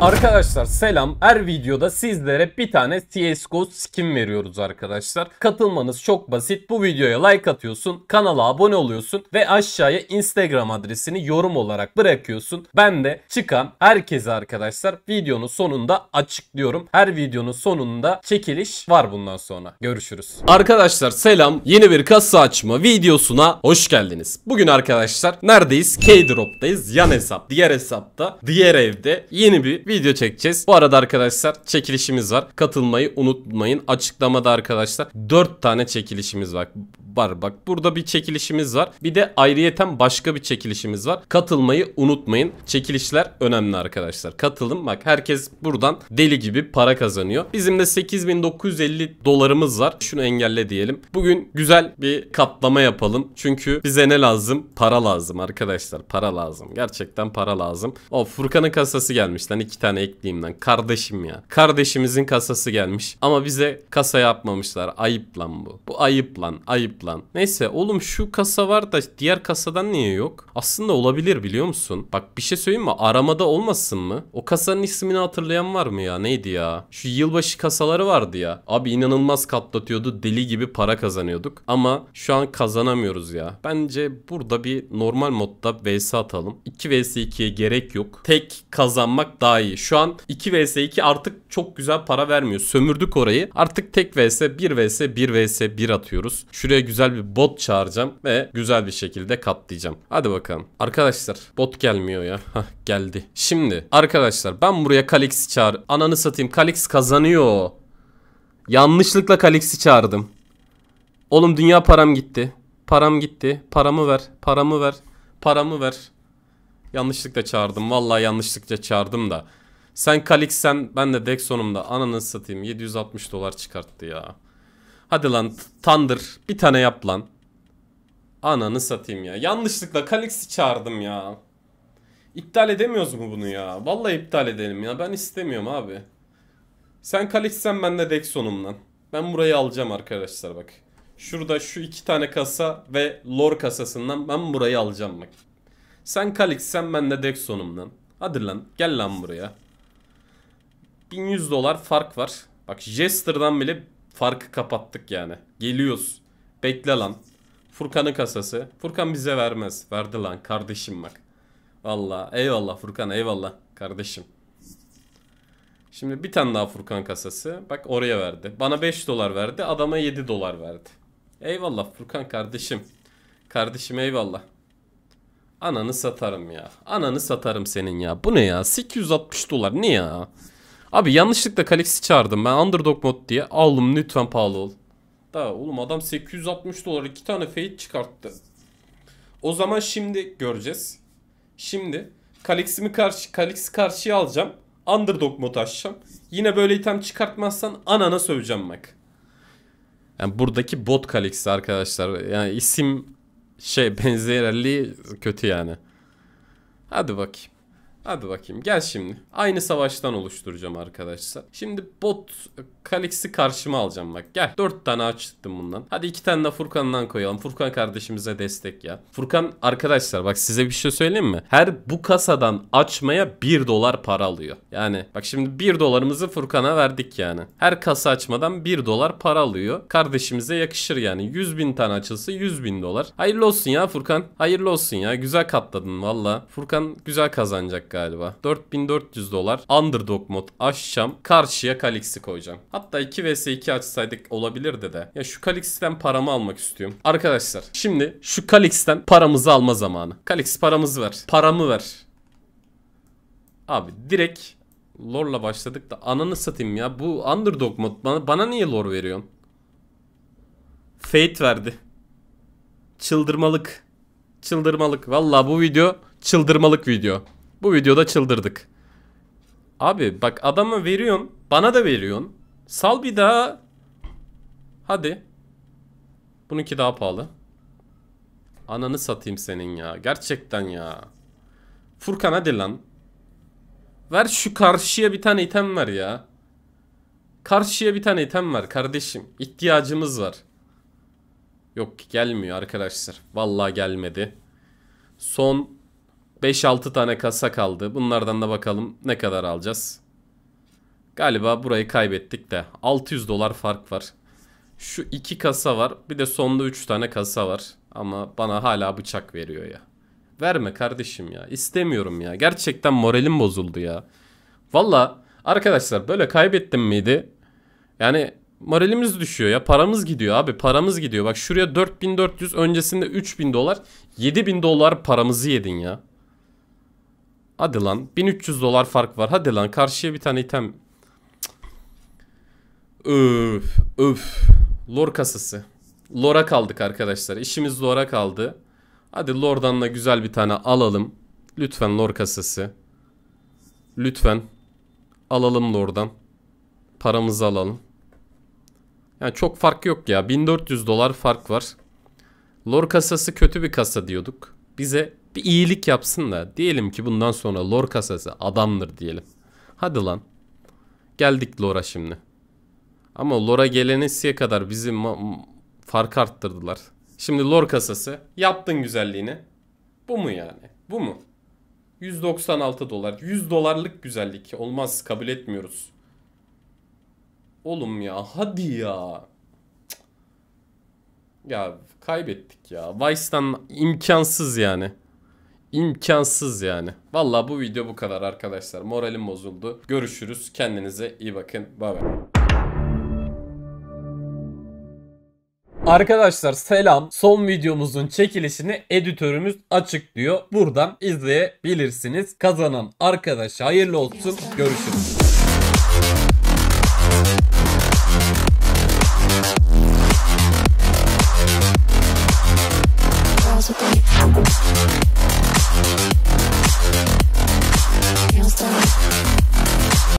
Arkadaşlar selam. Her videoda sizlere bir tane CSGO skin veriyoruz arkadaşlar. Katılmanız çok basit. Bu videoya like atıyorsun, kanala abone oluyorsun ve aşağıya Instagram adresini yorum olarak bırakıyorsun. Ben de çıkan herkese arkadaşlar videonun sonunda açıklıyorum. Her videonun sonunda çekiliş var bundan sonra. Görüşürüz. Arkadaşlar selam. Yeni bir kasa açma videosuna hoş geldiniz. Bugün arkadaşlar neredeyiz? K-Drop'tayız. Yan hesap, diğer hesapta, diğer evde yeni bir video çekeceğiz. Bu arada arkadaşlar çekilişimiz var. Katılmayı unutmayın. Açıklamada arkadaşlar 4 tane çekilişimiz var var bak burada bir çekilişimiz var. Bir de ayrıyeten başka bir çekilişimiz var. Katılmayı unutmayın. Çekilişler önemli arkadaşlar. Katılın bak herkes buradan deli gibi para kazanıyor. Bizim de 8950 dolarımız var. Şunu engelle diyelim. Bugün güzel bir katlama yapalım. Çünkü bize ne lazım? Para lazım arkadaşlar. Para lazım. Gerçekten para lazım. O Furkan'ın kasası gelmiş lan. iki tane ekleyeyim lan. Kardeşim ya. Kardeşimizin kasası gelmiş. Ama bize kasa yapmamışlar. Ayıp lan bu. Bu ayıp lan. Ayıp lan. Neyse oğlum şu kasa var da diğer kasadan niye yok? Aslında olabilir biliyor musun? Bak bir şey söyleyeyim mi? Aramada olmasın mı? O kasanın ismini hatırlayan var mı ya? Neydi ya? Şu yılbaşı kasaları vardı ya. Abi inanılmaz katlatıyordu. Deli gibi para kazanıyorduk. Ama şu an kazanamıyoruz ya. Bence burada bir normal modda vs atalım. 2 vs 2'ye gerek yok. Tek kazanmak daha iyi. Şu an 2 vs 2 artık çok güzel para vermiyor. Sömürdük orayı. Artık tek vs 1 vs 1 vs 1 atıyoruz. Şuraya güzel bir bot çağıracağım ve güzel bir şekilde katlayacağım. Hadi bakalım. Arkadaşlar bot gelmiyor ya. Hah geldi. Şimdi arkadaşlar ben buraya Kalix'i çağır. Ananı satayım. Kalix kazanıyor. Yanlışlıkla Kalix'i çağırdım. Oğlum dünya param gitti. Param gitti. Paramı ver. Paramı ver. Paramı ver. Yanlışlıkla çağırdım. Vallahi yanlışlıkla çağırdım da. Sen Kalix sen ben de Dexon'umda ananı satayım 760 dolar çıkarttı ya. Hadi lan Thunder bir tane yap lan. Ananı satayım ya. Yanlışlıkla Kalix'i çağırdım ya. İptal edemiyoruz mu bunu ya? Vallahi iptal edelim ya. Ben istemiyorum abi. Sen Kalix'sen ben de Dexon'um lan. Ben burayı alacağım arkadaşlar bak. Şurada şu iki tane kasa ve lore kasasından ben burayı alacağım bak. Sen Kalix'sen ben de Dexon'um lan. Hadi lan gel lan buraya. 1100 dolar fark var. Bak Jester'dan bile farkı kapattık yani. Geliyoruz. Bekle lan. Furkan'ın kasası. Furkan bize vermez. Verdi lan kardeşim bak. Valla eyvallah Furkan eyvallah kardeşim. Şimdi bir tane daha Furkan kasası. Bak oraya verdi. Bana 5 dolar verdi. Adama 7 dolar verdi. Eyvallah Furkan kardeşim. Kardeşim eyvallah. Ananı satarım ya. Ananı satarım senin ya. Bu ne ya? 860 dolar ne ya? Abi yanlışlıkla Kalix'i çağırdım ben underdog mod diye. Aldım lütfen pahalı ol. Da oğlum adam 860 dolar iki tane fade çıkarttı. O zaman şimdi göreceğiz. Şimdi Kalix'imi karşı Kalix'i karşıya alacağım. Underdog mod açacağım. Yine böyle item çıkartmazsan anana söveceğim bak. Yani buradaki bot Kalix'i arkadaşlar. Yani isim şey benzerliği kötü yani. Hadi bakayım. Hadi bakayım gel şimdi. Aynı savaştan oluşturacağım arkadaşlar. Şimdi bot Kalix'i karşıma alacağım bak. Gel. 4 tane açtım bundan. Hadi 2 tane de Furkan'dan koyalım. Furkan kardeşimize destek ya. Furkan arkadaşlar bak size bir şey söyleyeyim mi? Her bu kasadan açmaya 1 dolar para alıyor. Yani bak şimdi 1 dolarımızı Furkan'a verdik yani. Her kasa açmadan 1 dolar para alıyor. Kardeşimize yakışır yani. 100 bin tane açılsa 100 bin dolar. Hayırlı olsun ya Furkan. Hayırlı olsun ya. Güzel katladın valla. Furkan güzel kazanacak galiba. 4400 dolar. Underdog mod açacağım. Karşıya Kalix'i koyacağım. Hatta 2 vs 2 açsaydık olabilirdi de. Ya şu Kalix'ten paramı almak istiyorum. Arkadaşlar şimdi şu Kalix'ten paramızı alma zamanı. Kalix paramızı ver. Paramı ver. Abi direkt lore'la başladık da ananı satayım ya. Bu underdog mod bana, bana niye lore veriyorsun? Fate verdi. Çıldırmalık. Çıldırmalık. Vallahi bu video çıldırmalık video. Bu videoda çıldırdık. Abi bak adama veriyorsun. Bana da veriyorsun. Sal bir daha. Hadi. Bununki daha pahalı. Ananı satayım senin ya. Gerçekten ya. Furkan hadi lan. Ver şu karşıya bir tane item ver ya. Karşıya bir tane item ver kardeşim. İhtiyacımız var. Yok gelmiyor arkadaşlar. Vallahi gelmedi. Son 5-6 tane kasa kaldı. Bunlardan da bakalım ne kadar alacağız. Galiba burayı kaybettik de 600 dolar fark var. Şu iki kasa var. Bir de sonda 3 tane kasa var. Ama bana hala bıçak veriyor ya. Verme kardeşim ya. İstemiyorum ya. Gerçekten moralim bozuldu ya. Valla arkadaşlar böyle kaybettim miydi? Yani moralimiz düşüyor ya. Paramız gidiyor abi. Paramız gidiyor. Bak şuraya 4400 öncesinde 3000 dolar. 7000 dolar paramızı yedin ya. Hadi lan 1300 dolar fark var. Hadi lan karşıya bir tane item. Öf öf. Lor kasası. Lor'a kaldık arkadaşlar. İşimiz Lor'a kaldı. Hadi Lor'dan da güzel bir tane alalım. Lütfen Lor kasası. Lütfen. Alalım Lor'dan. Paramızı alalım. Yani çok fark yok ya. 1400 dolar fark var. Lor kasası kötü bir kasa diyorduk. Bize bir iyilik yapsın da diyelim ki bundan sonra lor kasası adamdır diyelim. Hadi lan. Geldik lora şimdi. Ama lora gelenesiye kadar bizi fark arttırdılar. Şimdi lor kasası yaptın güzelliğini. Bu mu yani? Bu mu? 196 dolar. 100 dolarlık güzellik. Olmaz kabul etmiyoruz. Oğlum ya hadi ya. Ya kaybettik ya. Vice'dan imkansız yani. İmkansız yani. Valla bu video bu kadar arkadaşlar. Moralim bozuldu. Görüşürüz. Kendinize iyi bakın. Bay bay. Arkadaşlar selam. Son videomuzun çekilişini editörümüz açıklıyor. Buradan izleyebilirsiniz. Kazanan arkadaş hayırlı olsun. Görüşürüz.